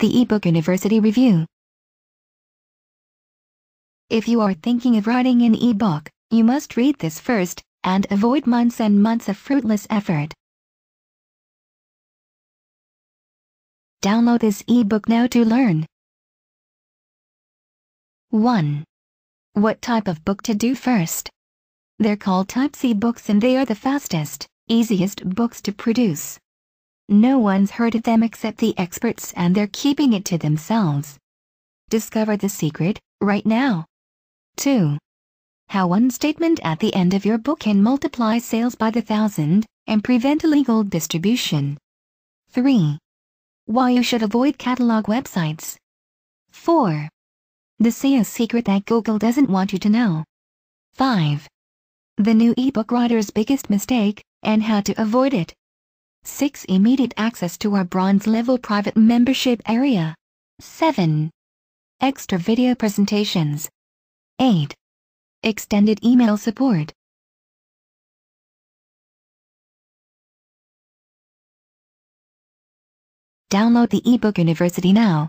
The eBook University Review If you are thinking of writing an ebook, you must read this first, and avoid months and months of fruitless effort. Download this ebook now to learn. 1. What type of book to do first? They're called Type C books and they are the fastest, easiest books to produce. No one's heard of them except the experts and they're keeping it to themselves. Discover the secret, right now. 2. How one statement at the end of your book can multiply sales by the thousand and prevent illegal distribution. 3. Why you should avoid catalog websites. 4. The SEO secret that Google doesn't want you to know. 5. The new ebook writer's biggest mistake and how to avoid it. 6. Immediate access to our bronze level private membership area. 7. Extra video presentations. 8. Extended email support. Download the eBook University now.